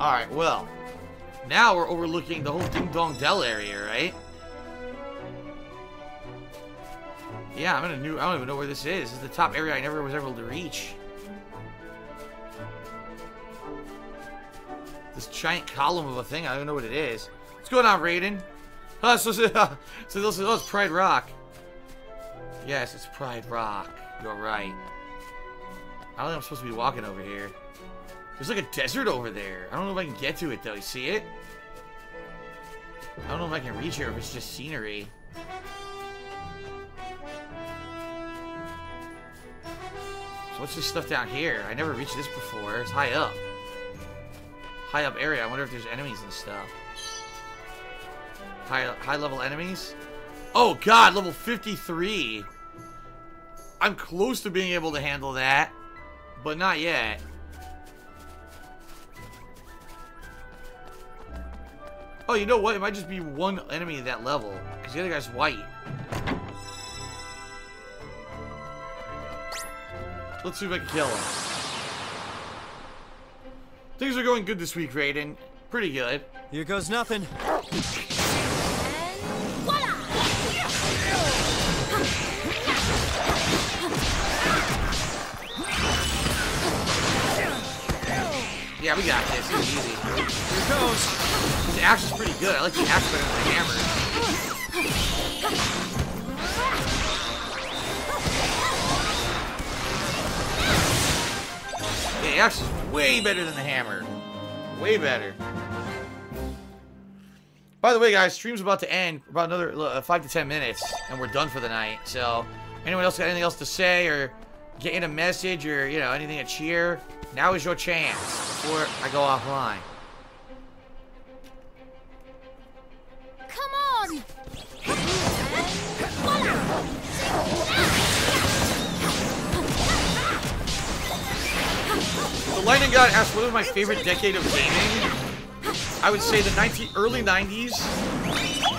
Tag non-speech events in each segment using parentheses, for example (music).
Alright, well. Now we're overlooking the whole Ding Dong Dell area, right? Yeah, I'm in a new... I don't even know where this is. This is the top area I never was able to reach. This giant column of a thing. I don't even know what it is. What's going on, Raiden? Oh, (laughs) so, so, so this is oh, Pride Rock. Yes, it's Pride Rock. You're right. I don't think I'm supposed to be walking over here. There's like a desert over there. I don't know if I can get to it, though. You see it? I don't know if I can reach it or if it's just scenery. So what's this stuff down here? I never reached this before. It's high up. High up area. I wonder if there's enemies and stuff. High, high level enemies? Oh god, level 53. I'm close to being able to handle that, but not yet. Oh, you know what? It might just be one enemy at that level, because the other guy's white. Let's see if I can kill him. Things are going good this week, Raiden. Pretty good. Here goes nothing. Yeah, we got this. Is easy. Here goes. The axe is pretty good. I like the axe better than the hammer. Yeah, the axe is way better than the hammer. Way better. By the way, guys, stream's about to end. About another uh, five to ten minutes, and we're done for the night. So, anyone else got anything else to say, or get in a message, or you know anything to cheer? Now is your chance before I go offline. Come on! The Lightning God asked what was my favorite decade of gaming. I would say the 19, early 90s.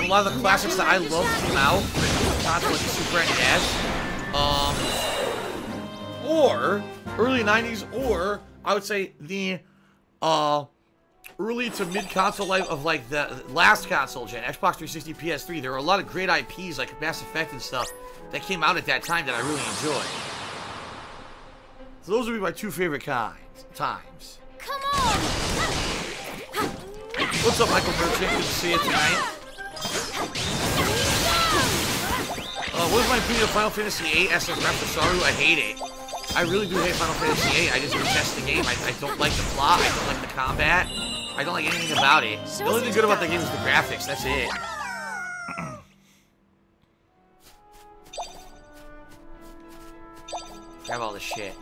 A lot of the classics that I love came out. Console like the Super NES. Um, or early 90s, or I would say the uh, early to mid console life of like the last console gen, Xbox 360, PS3. There were a lot of great IPs like Mass Effect and stuff that came out at that time that I really enjoyed. So those would be my two favorite kinds times. Come on! What's up, Michael Merchant? Good to see you tonight. Uh, what is my opinion of Final Fantasy VIII as a Saru? I hate it. I really do hate Final Fantasy VIII. I just detest the game. I, I don't like the plot. I don't like the combat. I don't like anything about it. The only thing good about the game is the graphics. That's it. Grab all this shit.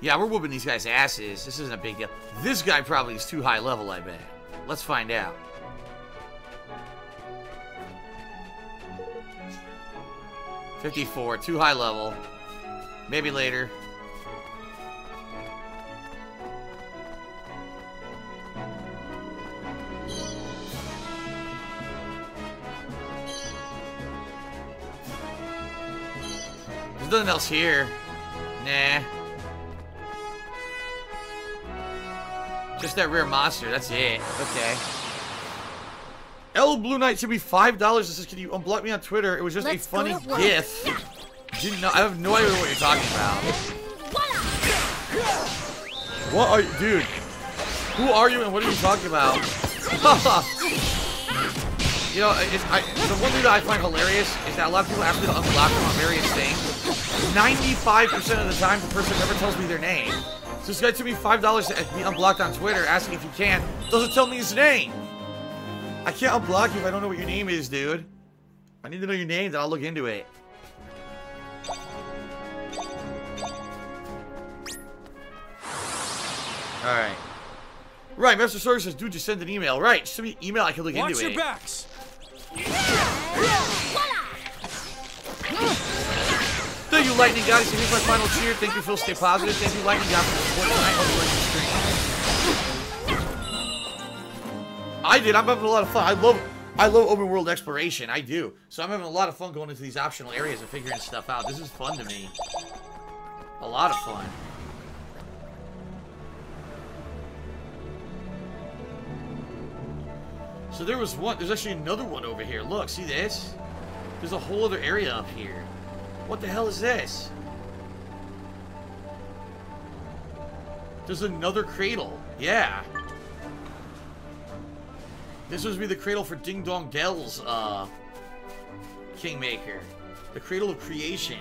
Yeah, we're whooping these guys' asses. This isn't a big deal. This guy probably is too high level, I bet. Let's find out. Fifty-four, too high level. Maybe later. There's nothing else here. Nah. Just that rare monster, that's it. Okay. L Blue Knight should be five dollars. This is can you unblock me on Twitter? It was just Let's a funny to gif. Didn't know I have no idea what you're talking about. What are you dude? Who are you and what are you talking about? (laughs) you know, I, the one thing that I find hilarious is that a lot of people ask me to unblock them on various things. 95% of the time, the person never tells me their name. So this guy took me $5 to be unblocked on Twitter, asking if he can. Doesn't tell me his name. I can't unblock you if I don't know what your name is, dude. I need to know your name, then I'll look into it. Alright. Right, Master Sorg says, dude, just send an email. Right, send me an email, I can look Watch into your it. backs. Thank you, Lightning guys. Here's my final cheer. Thank you, Phil. Stay positive. Thank you, Lightning God, for the support tonight. Hope you like the stream. I did. I'm having a lot of fun. I love, I love open world exploration. I do. So I'm having a lot of fun going into these optional areas and figuring stuff out. This is fun to me. A lot of fun. So there was one. There's actually another one over here. Look, see this? There's a whole other area up here. What the hell is this? There's another cradle. Yeah. This was be the cradle for Ding Dong Dell's uh, Kingmaker. The cradle of creation.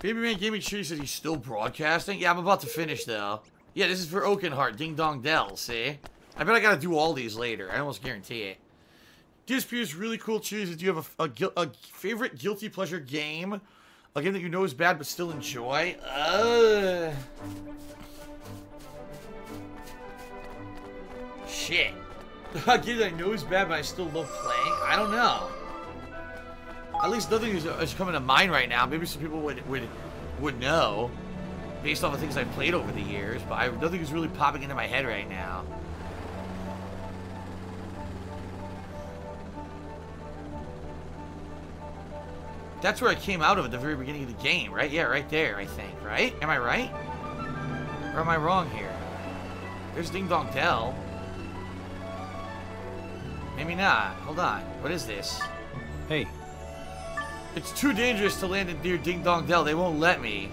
Baby Man Gaming Tree says he's still broadcasting. Yeah, I'm about to finish though. Yeah, this is for Oakenheart, Ding Dong Dell, see? I bet I gotta do all these later. I almost guarantee it. Disputes really cool chooses. Do you have a, a, a, favorite guilty pleasure game? A game that you know is bad but still enjoy? Uh... Shit. (laughs) A game that I know is bad but I still love playing? I don't know. At least nothing is, is coming to mind right now. Maybe some people would would would know based on the things I've played over the years, but I, nothing is really popping into my head right now. That's where I came out of at the very beginning of the game, right? Yeah, right there, I think, right? Am I right? Or am I wrong here? There's Ding Dong Dell. Maybe not. Hold on. What is this? Hey. It's too dangerous to land in near Ding Dong Dell. They won't let me.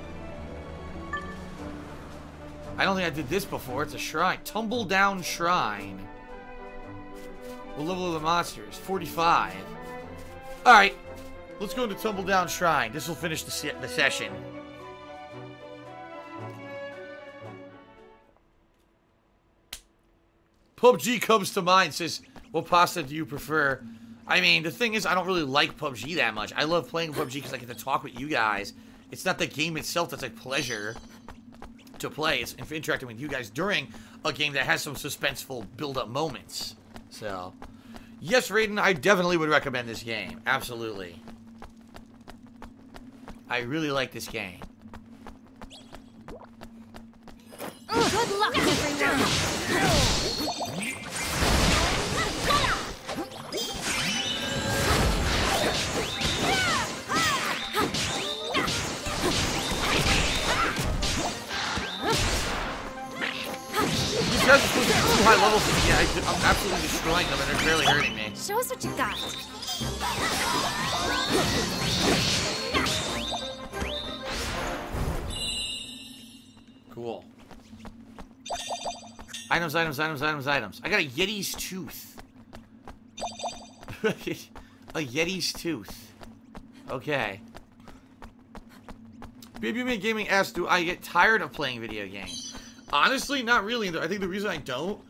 I don't think I did this before. It's a shrine. Tumble Down Shrine. What level of the monsters? 45. Alright. Let's go into Tumble Down Shrine. This will finish the, se the session. PUBG comes to mind, says, what pasta do you prefer? I mean, the thing is, I don't really like PUBG that much. I love playing PUBG because I get to talk with you guys. It's not the game itself that's a pleasure to play. It's interacting with you guys during a game that has some suspenseful build-up moments. So, yes, Raiden, I definitely would recommend this game. Absolutely. I really like this game. Good luck, everyone! I, I'm absolutely destroying them and they're barely hurting me. Show us what you got. Cool. Items, items, items, items, items. I got a Yeti's tooth. (laughs) a Yeti's tooth. Okay. Baby Man Gaming asks, do I get tired of playing video games? Honestly, not really. I think the reason I don't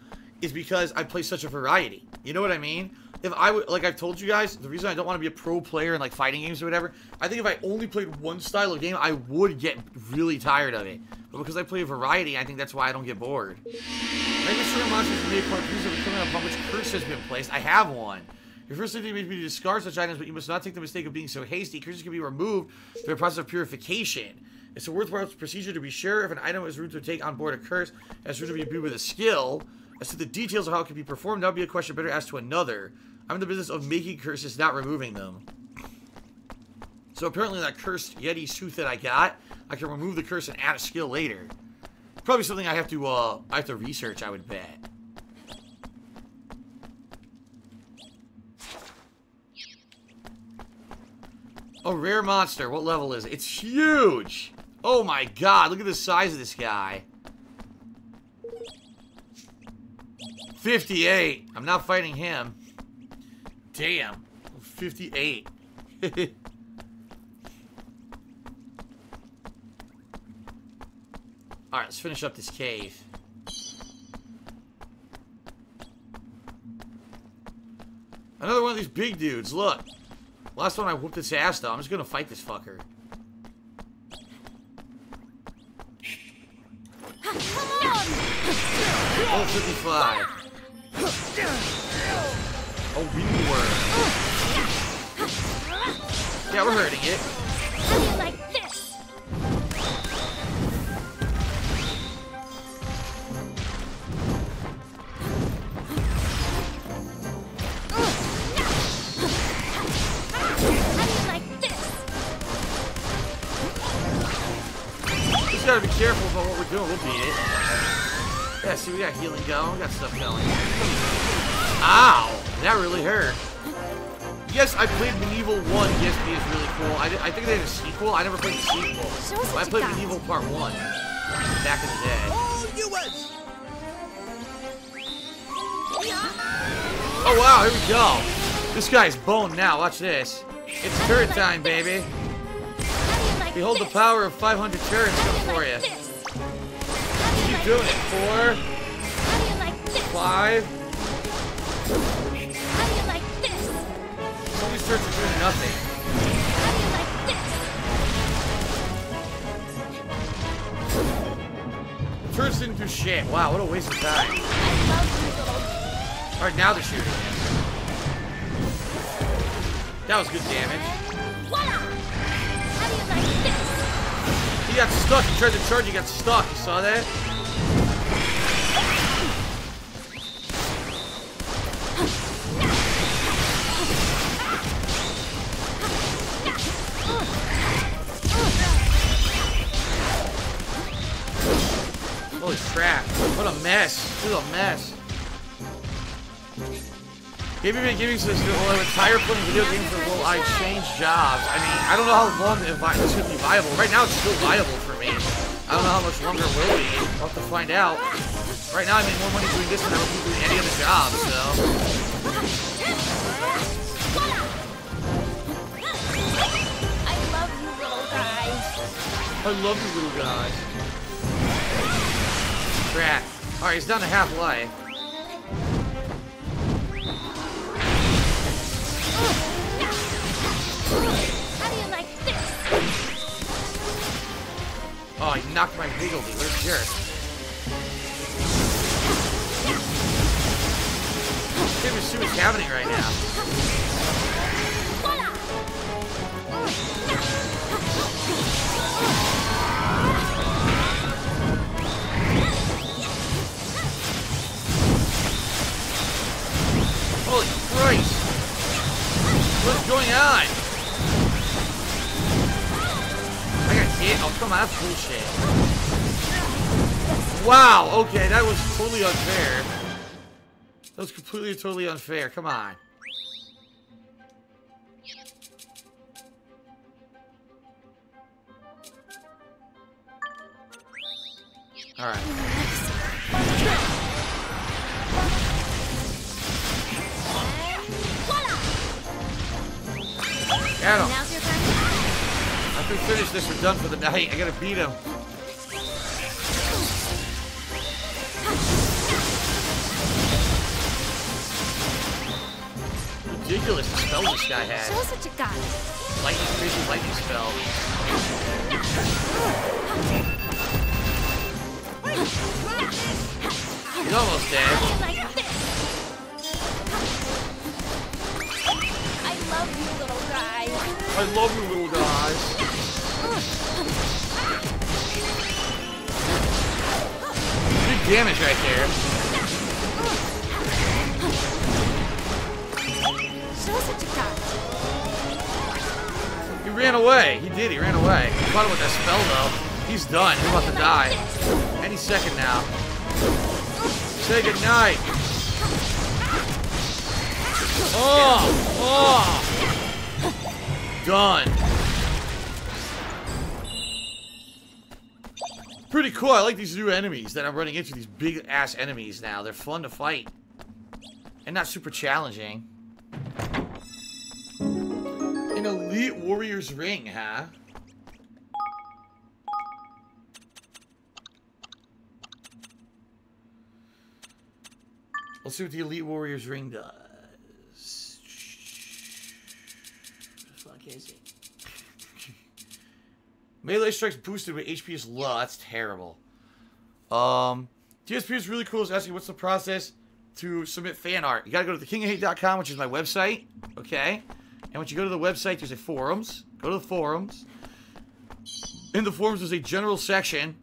is because I play such a variety. You know what I mean? If I would, like I've told you guys, the reason I don't want to be a pro player in like fighting games or whatever, I think if I only played one style of game, I would get really tired of it. But because I play a variety, I think that's why I don't get bored. Maybe certain monsters can be previously depending upon which curse has been placed. I have one. Your first instinct may be to discard such items, but you must not take the mistake of being so hasty. Curses can be removed through a process of purification. It's a worthwhile procedure to be sure if an item is rude to take on board a curse, as rude to be imbued with a skill. As to the details of how it can be performed, that would be a question better asked to another. I'm in the business of making curses, not removing them. So apparently that cursed Yeti suit that I got, I can remove the curse and add a skill later. Probably something I have to, uh, I have to research, I would bet. A rare monster. What level is it? It's huge! Oh my god, look at the size of this guy. 58. I'm not fighting him. Damn. 58. (laughs) Alright, let's finish up this cave. Another one of these big dudes, look. Last one I whooped its ass though. I'm just gonna fight this fucker. Oh, 55. Oh, we were. Yeah, we're hurting it. Like this? This gotta be careful about what we're doing. We'll beat it. Yeah, see, we got healing going. We got stuff going. Ow! That really hurt. Yes, I played MediEvil 1 PSP is really cool. I, did- I think they had a sequel. I never played the sequel. Show us But what I played got. MediEvil Part 1 back in the day. Yours! Oh wow, here we go. This guy's bone now. Watch this. It's turret time, baby. How do you like Behold the power of 500 turrets coming you for like you. this? How do you Keep doing it. Four, How do you like this? five. How do you like this? Doing nothing. How do you like this? Turrets didn't shit. Wow, what a waste of time. Alright, now they're shooting. That was good damage. Voila! How do you like this? He got stuck. He tried to charge. He got stuck. You saw that? A mess. You been giving this well, I'm tired playing video games will I change jobs? I mean, I don't know how long the this could be viable. Right now, it's still viable for me. I don't know how much longer it will be. I'll have to find out. Right now, I make more money doing this than I would doing any other job, so. I love you, little guys. I love you little guys. Crap. Alright, he's down to half life. How do you like this? Oh, he knocked my Higgledy. What a jerk. Can't even see what's happening right now. Holy Christ! What's going on? I got hit. Oh, come on. That's bullshit. Wow. Okay, that was totally unfair. That was completely totally unfair. Come on. Alright. Got him. Now's your time. After we finish this, we're done for the night. I gotta beat him. Ridiculous spell this guy had. what you got. Lightning, crazy lightning spell. He's almost dead. How do you like this? I love you, little guy. I love you, little guys. Big damage right there. He ran away. He did. He ran away. Caught him with that spell, though. He's done. He's about to die. Any second now. Say goodnight. Oh! Oh! Done. Pretty cool. I like these new enemies that I'm running into. These big ass enemies now. They're fun to fight. And not super challenging. An elite warrior's ring, huh? Let's see what the elite warrior's ring does. What the fuck is it? Melee strikes boosted when HP is low. That's terrible. Um, TSP is really cool. Is asking what's the process to submit fan art. You gotta go to thekingofhate.com, which is my website. Okay, and once you go to the website, there's a forums. Go to the forums. In the forums, there's a general section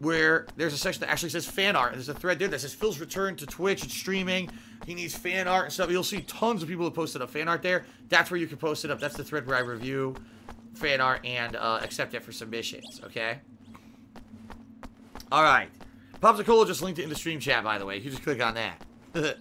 where there's a section that actually says fan art. There's a thread there that says Phil's return to Twitch and streaming. He needs fan art and stuff. You'll see tons of people have posted up fan art there. That's where you can post it up. That's the thread where I review fan art and uh, accept it for submissions. Okay. Alright. Popsicola just linked it in the stream chat, by the way. You just click on that. (laughs)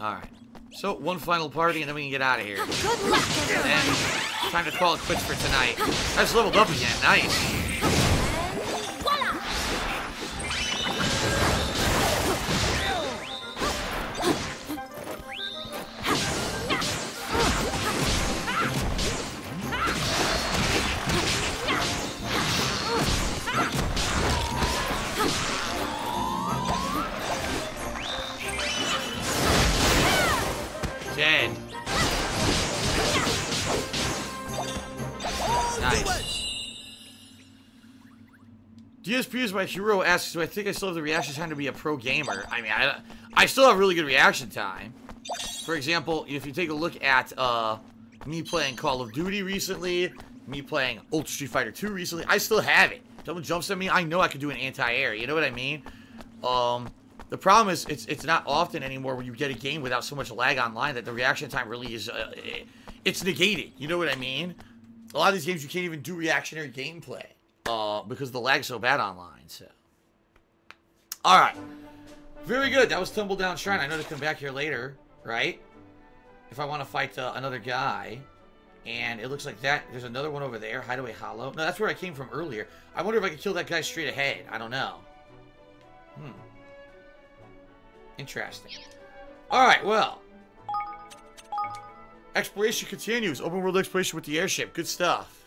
Alright. So, one final party, and then we can get out of here. Good luck, And everyone. then, time to call it quits for tonight. I just leveled up again. Nice. Nice. DSP is my hero asks, do I think I still have the reaction time to be a pro gamer? I mean, I, I still have really good reaction time. For example, if you take a look at uh, me playing Call of Duty recently, me playing Ultra Street Fighter 2 recently, I still have it. Someone jumps at me, I know I can do an anti-air. You know what I mean? Um, the problem is, it's it's not often anymore when you get a game without so much lag online that the reaction time really is, uh, it's negated. You know what I mean? A lot of these games you can't even do reactionary gameplay uh, because the lag's so bad online. So, all right, very good. That was Tumble Down Shrine. I know to come back here later, right? If I want to fight uh, another guy, and it looks like that. There's another one over there, Hideaway Hollow. No, that's where I came from earlier. I wonder if I could kill that guy straight ahead. I don't know. Hmm. Interesting. Alright, well. Exploration continues. Open world exploration with the airship. Good stuff.